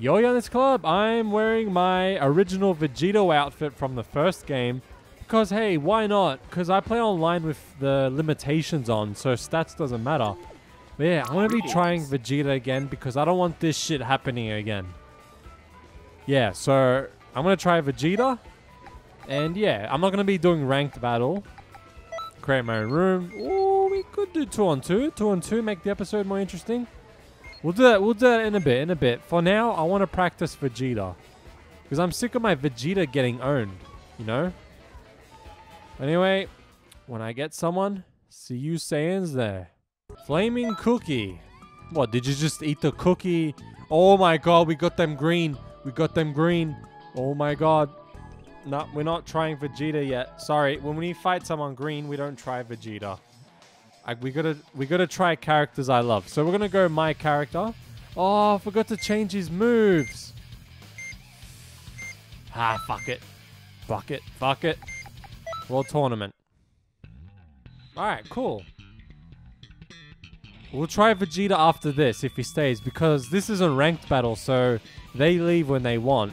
Yo Youngest Club, I'm wearing my original Vegito outfit from the first game. Because, hey, why not? Because I play online with the limitations on, so stats doesn't matter. But yeah, I'm to be trying Vegeta again because I don't want this shit happening again. Yeah, so I'm going to try Vegeta. And yeah, I'm not going to be doing ranked battle. Create my own room. Ooh, we could do two on two. Two on two, make the episode more interesting. We'll do that. We'll do that in a bit. In a bit. For now, I want to practice Vegeta because I'm sick of my Vegeta getting owned. You know. Anyway, when I get someone, see you Saiyans there. Flaming cookie. What? Did you just eat the cookie? Oh my god, we got them green. We got them green. Oh my god. No, we're not trying Vegeta yet. Sorry, when we fight someone green, we don't try Vegeta. I, we gotta we gotta try characters I love. So we're gonna go my character. Oh, I forgot to change his moves. Ah, fuck it. Fuck it. Fuck it. World tournament. Alright, cool. We'll try Vegeta after this if he stays because this is a ranked battle, so they leave when they want.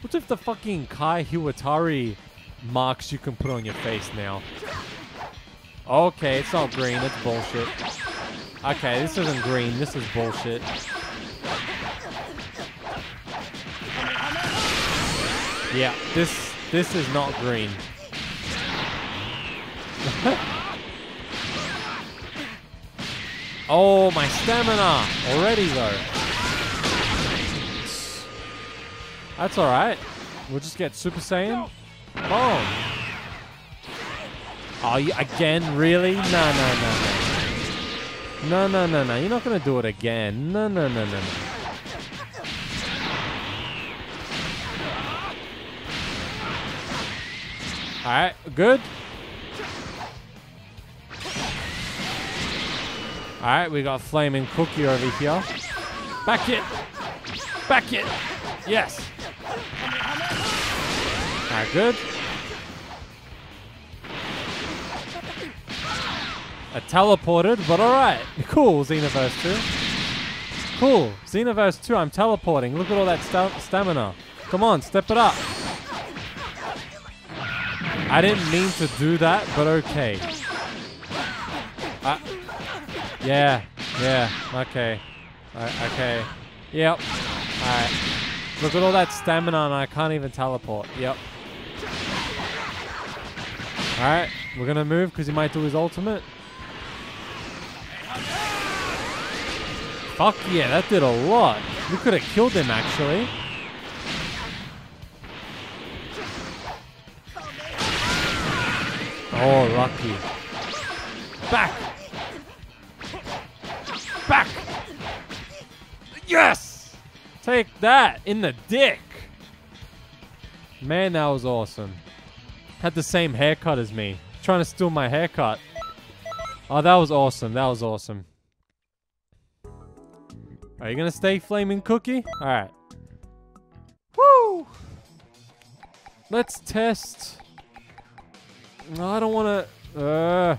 What if the fucking Kai Hiwatari marks you can put on your face now? Okay, it's not green, it's bullshit. Okay, this isn't green, this is bullshit. Yeah, this this is not green. oh, my stamina already though. That's all right. We'll just get Super Saiyan. Boom. Oh, you, again? Really? No, no, no, no. No, no, no, no. You're not going to do it again. No, no, no, no, no. Alright, good. Alright, we got Flaming Cookie over here. Back it! Back it! Yes! Alright, good. I teleported, but alright. Cool, Xenoverse 2. Cool, Xenoverse 2, I'm teleporting. Look at all that sta stamina. Come on, step it up. I didn't mean to do that, but okay. Uh, yeah, yeah, okay. Okay. Yep. Alright. Look at all that stamina and I can't even teleport. Yep. Alright, we're gonna move because he might do his ultimate. Fuck yeah, that did a lot. We could have killed him actually. Oh, lucky. Back! Back! Yes! Take that in the dick! Man, that was awesome. Had the same haircut as me. Trying to steal my haircut. Oh, that was awesome. That was awesome. Are you gonna stay Flaming Cookie? Alright. Woo! Let's test... No, I don't want to... Uh,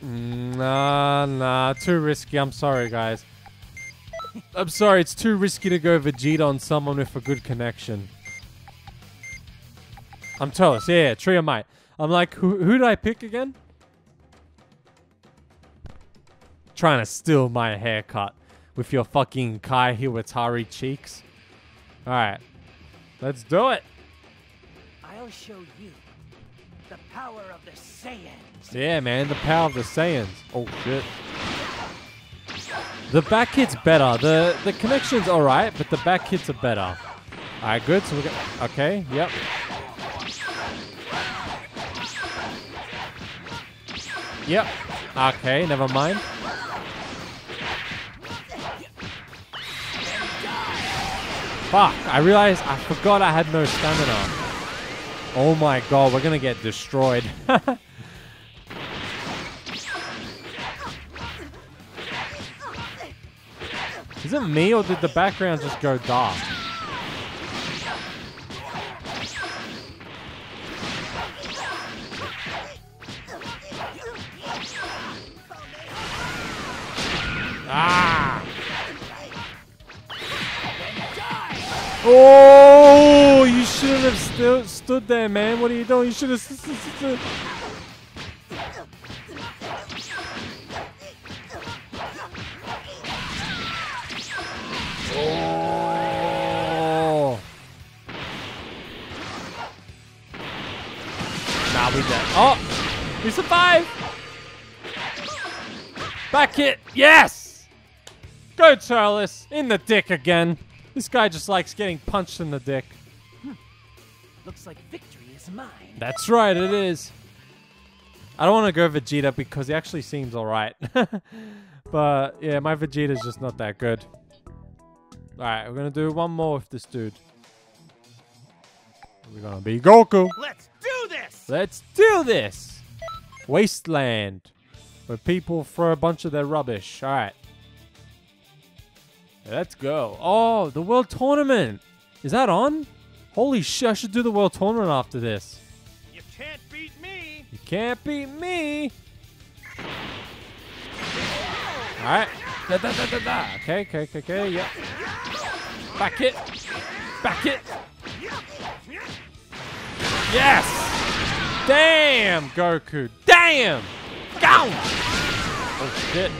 nah, nah. Too risky. I'm sorry, guys. I'm sorry. It's too risky to go Vegeta on someone with a good connection. I'm Turles. Yeah, yeah, Tree of Might. I'm like, who, who did I pick again? Trying to steal my haircut with your fucking Kai Hiwatari cheeks. Alright. Let's do it. I'll show you the power of the Saiyans. Yeah, man, the power of the Saiyans. Oh shit. The back hit's better. The the connection's alright, but the back hits are better. Alright, good. So we got okay, yep. Yep. Okay, never mind. Fuck, I realized I forgot I had no stamina. Oh my god, we're gonna get destroyed. Is it me or did the background just go dark? Oh, you shouldn't have stu stood there, man. What are you doing? You should have stood. Oh. Nah, we dead. Oh, we survived. Back hit. Yes. Go, Turles. In the dick again. This guy just likes getting punched in the dick. Looks like victory is mine. That's right, it is. I don't want to go Vegeta because he actually seems alright. but yeah, my Vegeta's just not that good. Alright, we're gonna do one more with this dude. We're gonna be Goku. Let's do this! Let's do this! Wasteland. Where people throw a bunch of their rubbish. Alright. Let's go. Oh, the World Tournament. Is that on? Holy shit, I should do the World Tournament after this. You can't beat me! You can't beat me. Alright. Da, da, da, da, da. Okay, okay, okay, okay, yeah. Back it. Back it. Yes! Damn, Goku. Damn! Go! Oh, shit.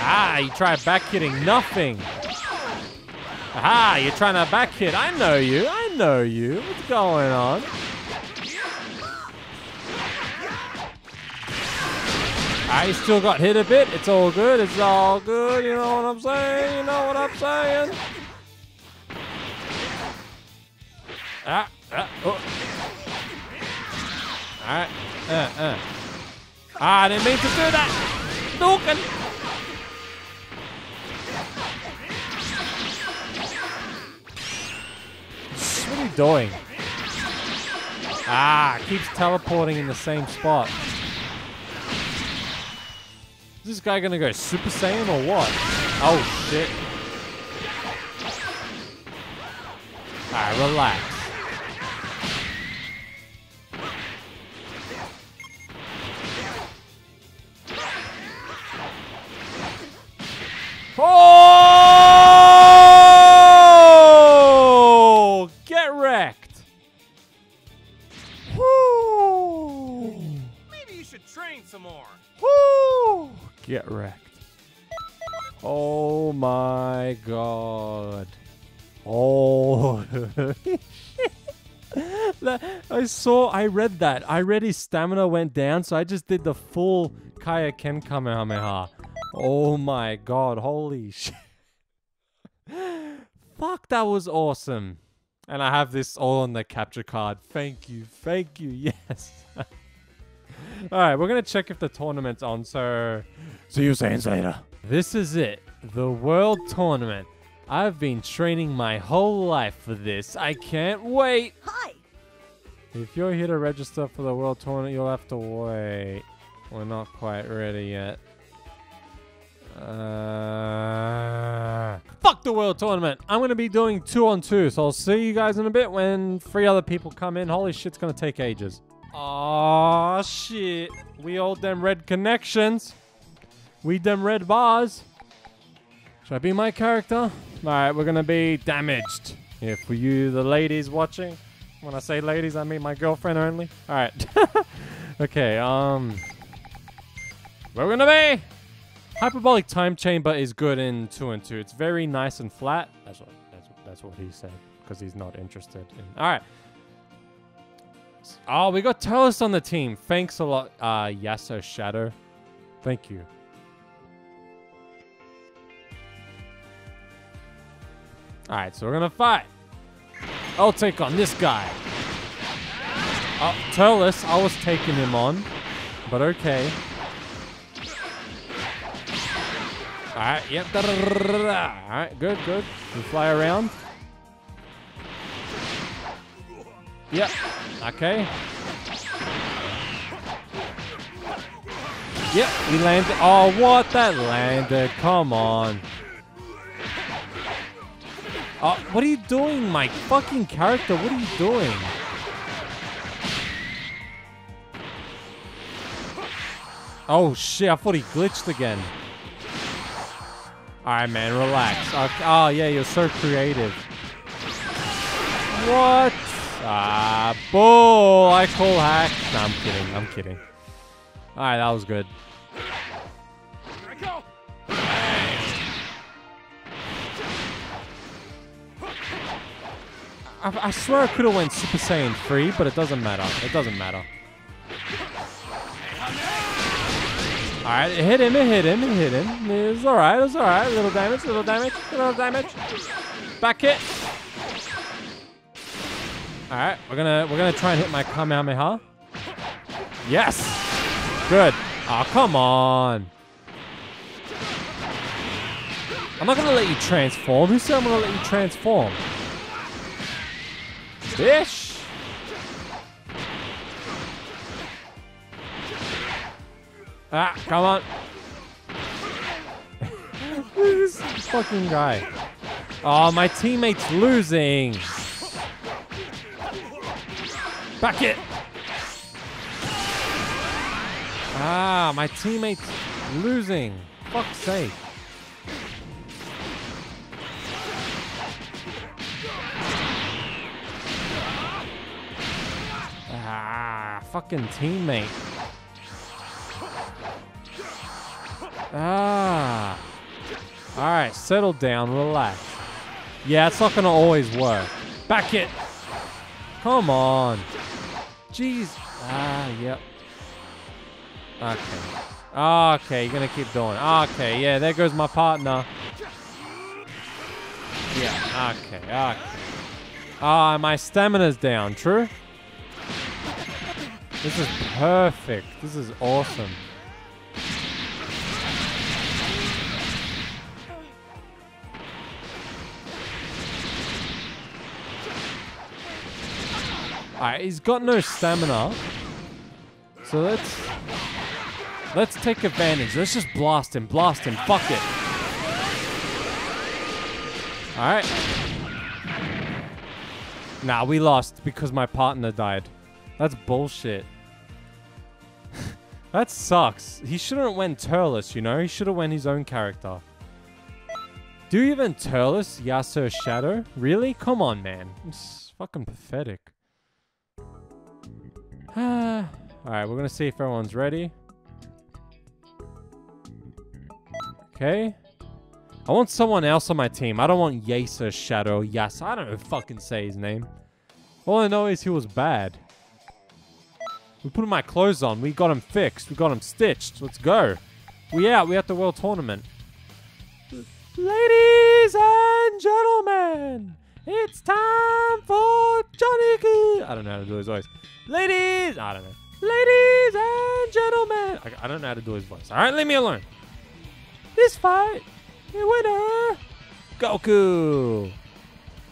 Ah, you try back hitting nothing. Aha, you're trying to back hit. I know you. I know you. What's going on? I still got hit a bit. It's all good. It's all good. You know what I'm saying? You know what I'm saying? Ah, ah, oh. Alright. Uh, uh. Ah, I didn't mean to do that. Duken. What are you doing? Ah, keeps teleporting in the same spot. Is this guy gonna go Super Saiyan or what? Oh shit. Alright, relax. Saw, I read that. I read his stamina went down, so I just did the full Kaioken Kamehameha. Oh my god, holy shit. Fuck, that was awesome. And I have this all on the capture card. Thank you, thank you, yes. Alright, we're gonna check if the tournament's on, so see you Saiyans later. This is it. The World Tournament. I've been training my whole life for this. I can't wait. Hi. If you're here to register for the World Tournament, you'll have to wait. We're not quite ready yet. Uh, fuck the World Tournament. I'm going to be doing two on two, so I'll see you guys in a bit when three other people come in. Holy shit, it's going to take ages. Aw, shit. We hold them red connections. We them red bars. Should I be my character? Alright, we're gonna be damaged. Yeah, for you, the ladies watching. When I say ladies, I mean my girlfriend only. Alright. okay, um. Where we're gonna be? Hyperbolic time chamber is good in 2 and 2. It's very nice and flat. That's what, that's, what- that's what he said. Because he's not interested in. Alright. Oh, we got Turles on the team. Thanks a lot, uh, Yaso Shadow. Thank you. Alright, so we're gonna fight. I'll take on this guy. Uh, oh, Turles, I was taking him on. But okay. Alright, yep. Alright, good, good. We fly around. Yep. Okay. Yep, we landed. Oh, what? That landed. Come on. Oh, what are you doing, my fucking character? What are you doing? Oh shit! I thought he glitched again. All right, man, relax. Okay. Oh yeah, you're so creative. What? Ah, bull! I call hack. No, I'm kidding. I'm kidding. All right, that was good. I, I swear I could have went Super Saiyan 3, but it doesn't matter. It doesn't matter. Alright, it hit him, it hit him, it hit him. It's alright, it's alright. Little damage, little damage, little damage. Back hit. Alright, we're gonna we're gonna try and hit my Kamehameha. Yes! Good. Oh, come on. I'm not gonna let you transform. Who said I'm gonna let you transform? Fish. Ah, come on. this fucking guy. Oh, my teammate's losing. Back it. Ah, my teammate's losing. Fuck's sake. Fucking teammate. Ah. All right, settle down, relax. Yeah, it's not gonna always work. Back it. Come on. Jeez. Ah, yep. Okay. Okay, you're gonna keep doing. it. Okay, yeah, there goes my partner. Yeah, okay, okay. Ah, my stamina's down, true? This is perfect. This is awesome. Alright, he's got no stamina. So let's let's take advantage. Let's just blast him, blast him, fuck it. Alright. Nah, we lost because my partner died. That's bullshit. that sucks. He shouldn't have went Turles, you know? He should have went his own character. Do you even Turles Yasuo Shadow? Really? Come on, man. It's fucking pathetic. Alright, we're gonna see if everyone's ready. Okay. I want someone else on my team. I don't want Yasa Shadow. Yes, I don't know fucking say his name. All I know is he was bad. We put my clothes on. We got him fixed. We got him stitched. Let's go. We out. We at the world tournament. Ladies and gentlemen, it's time for Johnny. Key. I don't know how to do his voice. Ladies, I don't know. Ladies and gentlemen, I, I don't know how to do his voice. All right, leave me alone. This fight, the winner, Goku.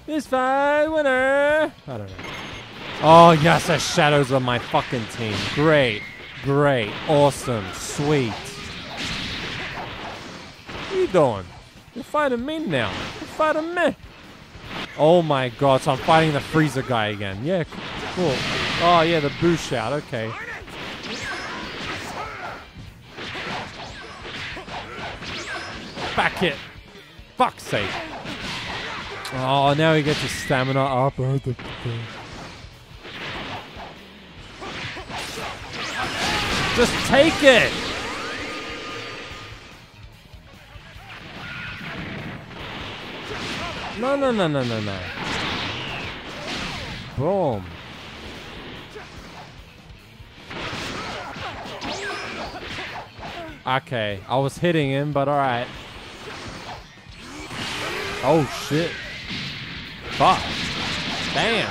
This fight, winner. I don't know. Oh, yes, the shadows of my fucking team. Great. Great. Awesome. Sweet. What are you doing? You're fighting me now. You're fighting me. Oh my god, so I'm fighting the Frieza guy again. Yeah, cool. Oh yeah, the boo shout. Okay. Back hit. Fuck's sake. Oh, now he gets his stamina up. Just take it. No, no, no, no, no, no. Boom. Okay, I was hitting him, but alright. Oh shit. Fuck. Damn.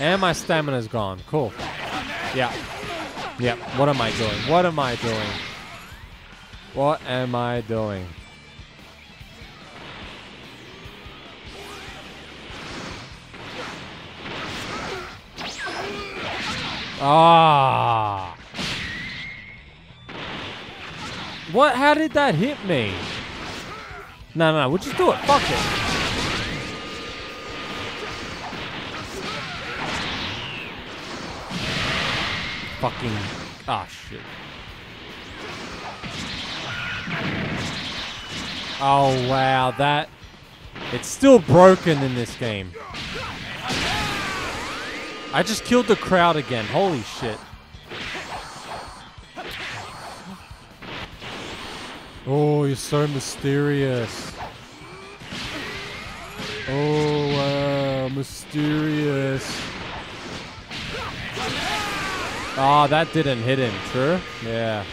And my stamina's gone. Cool. Yeah. Yep. What am I doing? What am I doing? What am I doing? Ah. What? How did that hit me? No, no, no. We'll just do it. Fuck it. Fucking Ah, shit. Oh, wow. That... It's still broken in this game. I just killed the crowd again. Holy shit. Oh, you're so mysterious. Oh, wow. Mysterious. Oh, that didn't hit him. True? Yeah.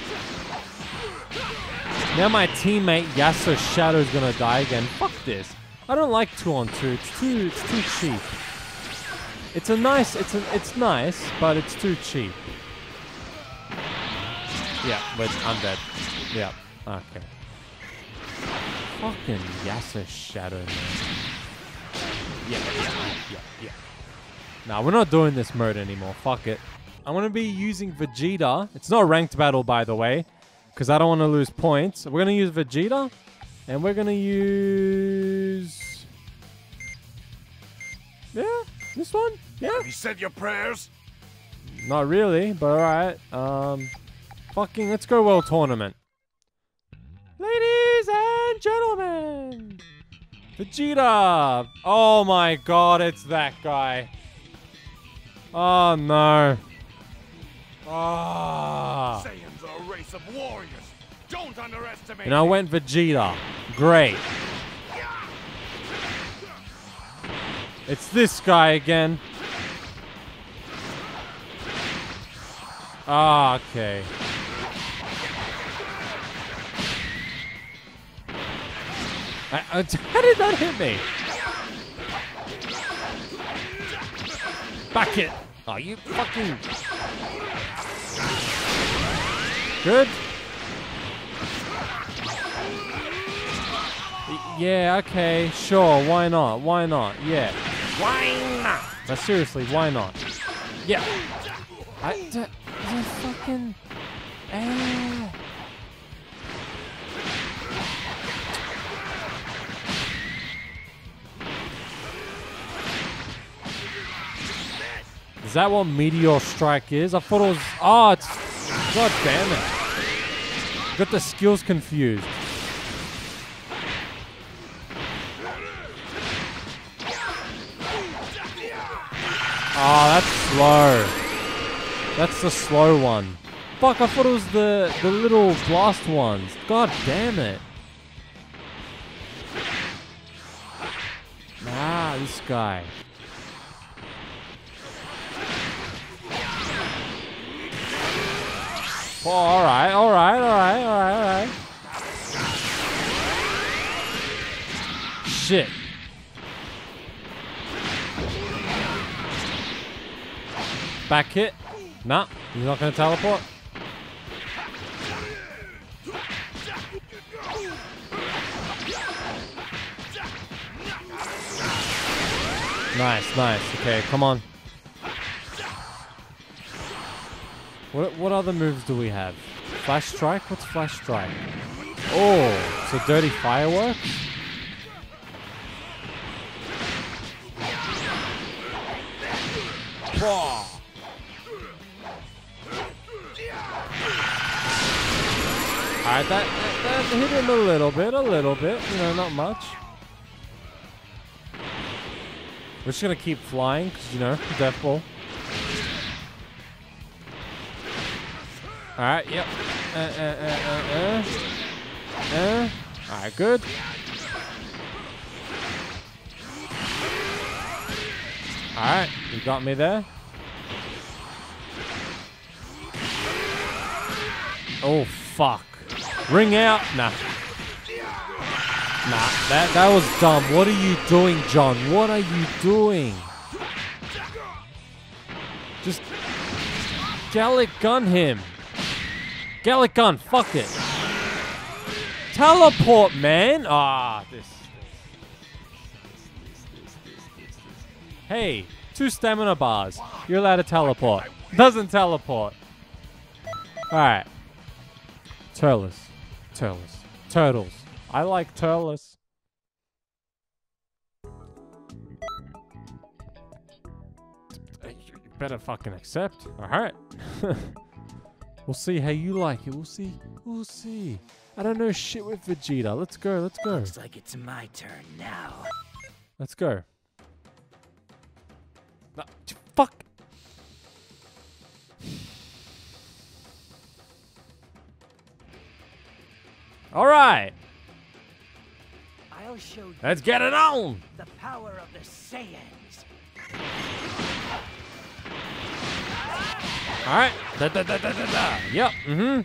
Now my teammate Yasuo Shadow's gonna die again. Fuck this. I don't like two on two. It's too it's too cheap. It's a nice it's a it's nice, but it's too cheap. Yeah, but I'm dead. Yeah. Okay. Fucking Yasuo Shadow man. Yeah, yeah, yeah, yeah. Nah, we're not doing this mode anymore. Fuck it. I'm gonna be using Vegeta. It's not a ranked battle, by the way, because I don't want to lose points. We're gonna use Vegeta, and we're gonna use. Yeah, this one. Yeah, Have you said your prayers? not really, but all right. Um, fucking, let's go world tournament. Ladies and gentlemen, Vegeta. Oh my god, it's that guy. Oh no. Underestimate And I went Vegeta. Great. It's this guy again. Ah, okay. I, I, how did that hit me? Back it. Oh, you fucking. Good. Yeah, okay, sure, why not? Why not? Yeah. Why not? But seriously, why not? Yeah. I d- fucking eh. Is that what Meteor Strike is? I thought it was. Oh, it's. God damn it. Got the skills confused. Oh, that's slow. That's the slow one. Fuck, I thought it was the, the little blast ones. God damn it. Ah, this guy. Oh, alright, alright, alright, alright, alright. Shit. Back hit. Nah, he's not gonna teleport. Nice, nice. Okay, come on. What what other moves do we have? Flash strike? What's flash strike? Oh, so dirty fireworks? Alright, that, that, that hit him a little bit, a little bit. You know, not much. We're just gonna keep flying, because, you know, death ball. Alright, yep. Uh, uh, uh, uh, uh. Uh. Alright, good. Alright, you got me there. Oh, fuck. Ring out. Nah. Nah, that, that was dumb. What are you doing, John? What are you doing? Just Galick gun him. Galick gun, fuck it. Teleport, man. Ah, this. Hey, two stamina bars. You're allowed to teleport. Doesn't teleport. Alright. Turles. Turles. Turtles. I like Turles. You better fucking accept. Alright. We'll see how you like it. We'll see. We'll see. I don't know shit with Vegeta. Let's go. Let's go. Looks like it's my turn now. Let's go. No, fuck. All right. I'll show you Let's get it on. the power of the Saiyans. All right. Da, da, da, da, da, da. Yep. Mm-hmm.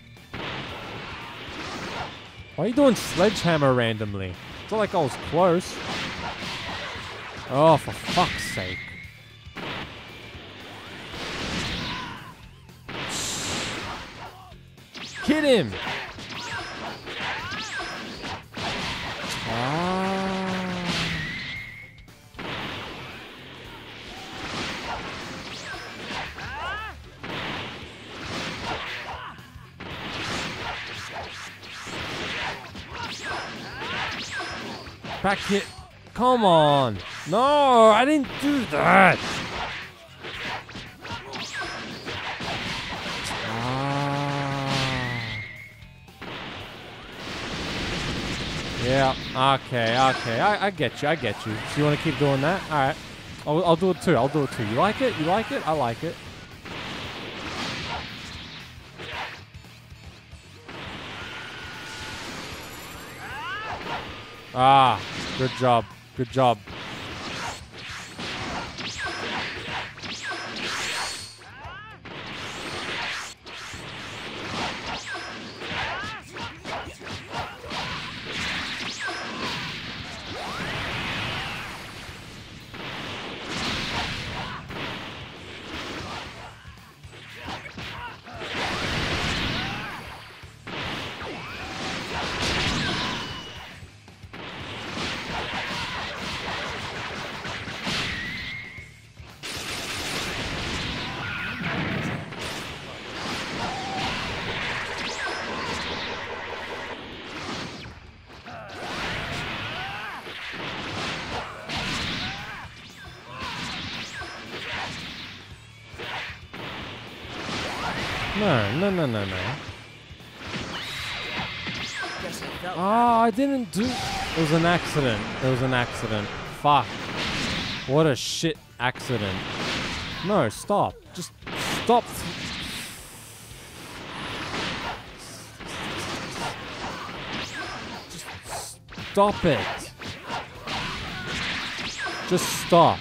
Why are you doing sledgehammer randomly? It's not like I was close. Oh, for fuck's sake. Hit him. Ah. Back hit. Come on. No, I didn't do that. Ah. Yeah, okay, okay. I, I get you, I get you. So you want to keep doing that? All right. I'll, I'll do it too. I'll do it too. You like it? You like it? I like it. Ah, good job. Good job. No, no, no, no, no. Oh, I didn't do. It was an accident. It was an accident. Fuck. What a shit accident. No, stop. Just stop. Just stop it. Just stop.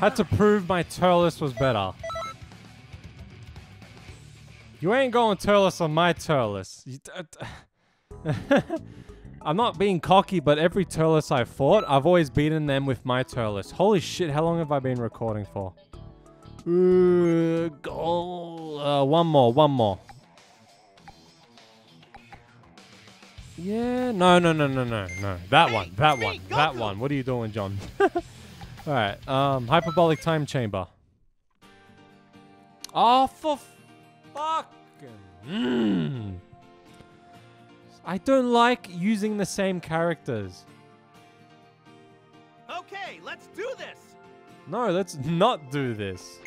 Had to prove my Turles was better. You ain't going Turles on my Turles. D- I'm not being cocky, but every Turles I fought, I've always beaten them with my Turles. Holy shit, how long have I been recording for? Uh, goal. Uh, one more, one more. Yeah, no, no, no, no, no, no. That one, that one, that one. What are you doing, John? All right, um, hyperbolic time chamber. Oh, for fucking. Mm. I don't like using the same characters. Okay, let's do this. No, let's not do this.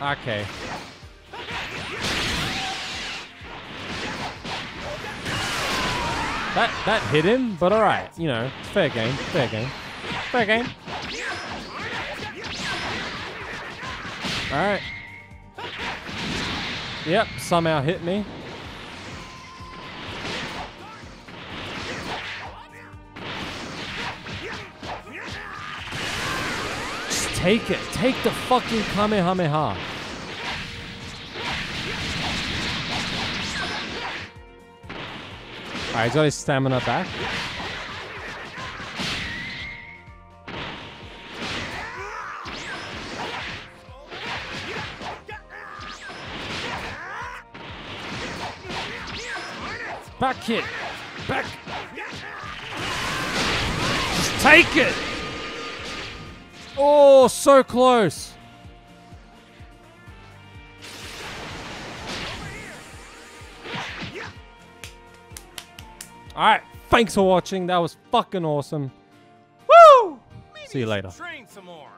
Okay. That that hit him, but all right, you know, fair game, fair game, fair game. All right. Yep, somehow hit me. Just take it. Take the fucking Kamehameha. Alright, he's got his stamina back. Back kick. Back. Just take it. Oh, so close. Thanks for watching. That was fucking awesome. Woo! See you later. Train some more.